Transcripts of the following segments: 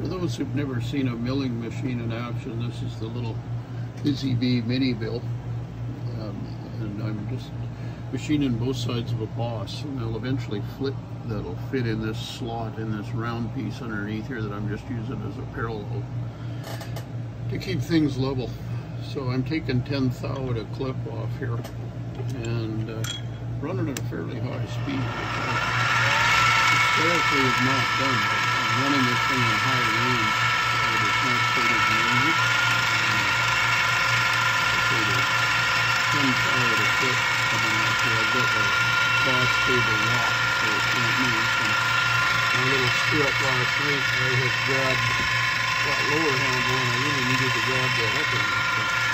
For those who've never seen a milling machine in action, this is the little Busy Bee mini mill. Um, and I'm just machining both sides of a boss and I'll eventually flip that'll fit in this slot in this round piece underneath here that I'm just using as a parallel to keep things level. So I'm taking 10 thou at a clip off here and uh, running at a fairly high speed, which I historically is not done. Running this thing in high range with a transported. So 10 thou at a clip coming off here. I've got the boss table locked so it can't move. And my little up last night, I had grabbed that lower handle and I really needed to grab that upper. So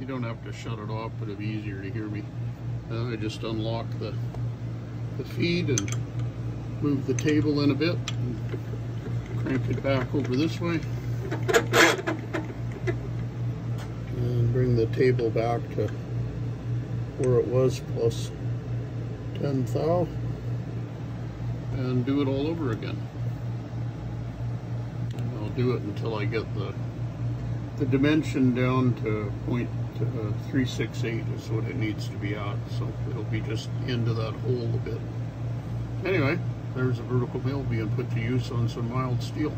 you, don't have to shut it off, but it'll be easier to hear me. Now I just unlock the, the feed and move the table in a bit. And crank it back over this way. And bring the table back to where it was plus 10 thou. And do it all over again. And I'll do it until I get the the dimension down to point uh, 368 is what it needs to be out, So it'll be just into that hole a bit. Anyway, there's a vertical mill being put to use on some mild steel.